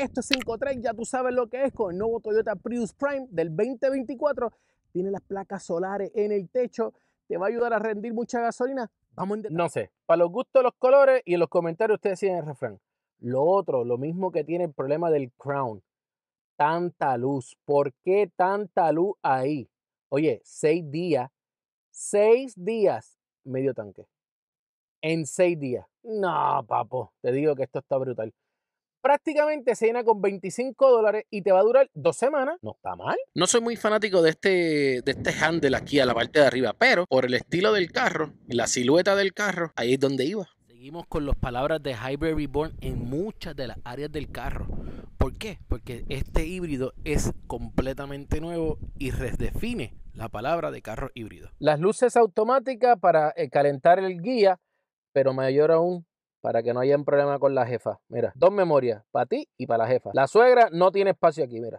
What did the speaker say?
Esto es 5.3, ya tú sabes lo que es con el nuevo Toyota Prius Prime del 2024. Tiene las placas solares en el techo, te va a ayudar a rendir mucha gasolina. Vamos en No sé, para los gustos los colores y en los comentarios ustedes siguen el refrán. Lo otro, lo mismo que tiene el problema del Crown. Tanta luz. ¿Por qué tanta luz ahí? Oye, seis días, seis días, medio tanque. En seis días. No, papo, te digo que esto está brutal prácticamente se llena con 25 dólares y te va a durar dos semanas. No está mal. No soy muy fanático de este, de este handle aquí a la parte de arriba, pero por el estilo del carro y la silueta del carro, ahí es donde iba. Seguimos con las palabras de Hybrid Reborn en muchas de las áreas del carro. ¿Por qué? Porque este híbrido es completamente nuevo y redefine la palabra de carro híbrido. Las luces automáticas para eh, calentar el guía, pero mayor aún para que no haya un problema con la jefa. Mira, dos memorias, para ti y para la jefa. La suegra no tiene espacio aquí, mira.